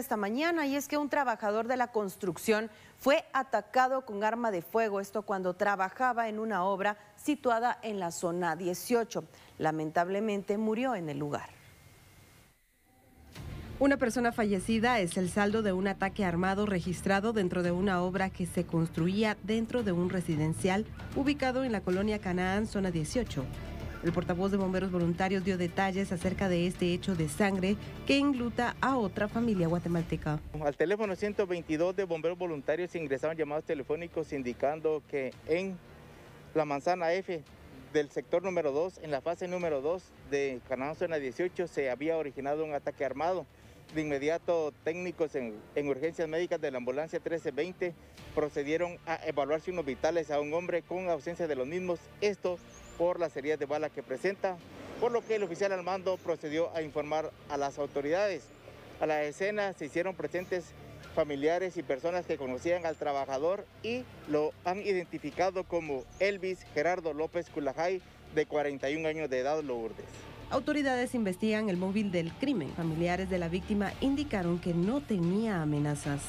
esta mañana y es que un trabajador de la construcción fue atacado con arma de fuego, esto cuando trabajaba en una obra situada en la zona 18. Lamentablemente murió en el lugar. Una persona fallecida es el saldo de un ataque armado registrado dentro de una obra que se construía dentro de un residencial ubicado en la colonia Canaán, zona 18. El portavoz de Bomberos Voluntarios dio detalles acerca de este hecho de sangre que ingluta a otra familia guatemalteca. Al teléfono 122 de Bomberos Voluntarios ingresaron llamados telefónicos indicando que en la manzana F del sector número 2, en la fase número 2 de Canadá Zona 18, se había originado un ataque armado. De inmediato, técnicos en, en, urgencias médicas de la ambulancia 1320 procedieron a evaluar signos vitales a un hombre con ausencia de los mismos. Esto por las heridas de bala que presenta, por lo que el oficial al mando procedió a informar a las autoridades. A la escena se hicieron presentes familiares y personas que conocían al trabajador y lo han identificado como Elvis Gerardo López Culajay, de 41 años de edad, Lourdes. Autoridades investigan el móvil del crimen. Familiares de la víctima indicaron que no tenía amenazas.